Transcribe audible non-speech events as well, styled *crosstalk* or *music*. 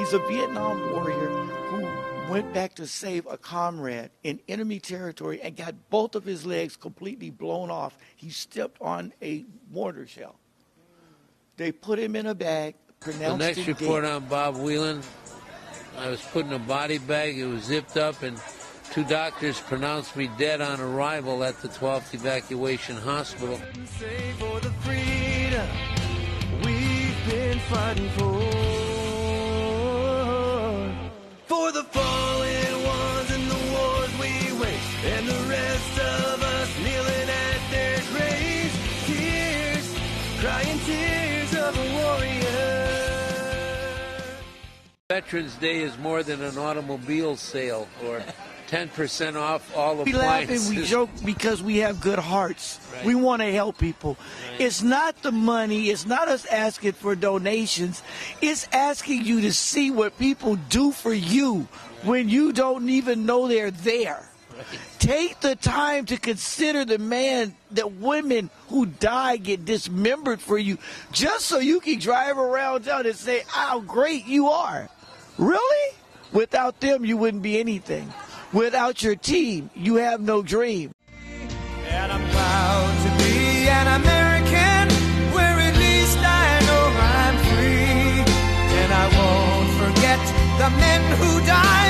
He's a Vietnam warrior who went back to save a comrade in enemy territory and got both of his legs completely blown off. He stepped on a mortar shell. They put him in a bag, pronounced The next him report dead. on Bob Whelan, I was put in a body bag. It was zipped up, and two doctors pronounced me dead on arrival at the 12th Evacuation Hospital. Say for the freedom we've been fighting for. For rest of us kneeling at their graves. Tears, crying tears of a warrior. Veterans Day is more than an automobile sale or 10% off all We laugh and we joke because we have good hearts. We want to help people. It's not the money. It's not us asking for donations. It's asking you to see what people do for you when you don't even know they're there. *laughs* Take the time to consider the man, that women who die get dismembered for you, just so you can drive around town and say how great you are. Really? Without them, you wouldn't be anything. Without your team, you have no dream. And I'm proud to be an American, where at least I know I'm free. And I won't forget the men who died,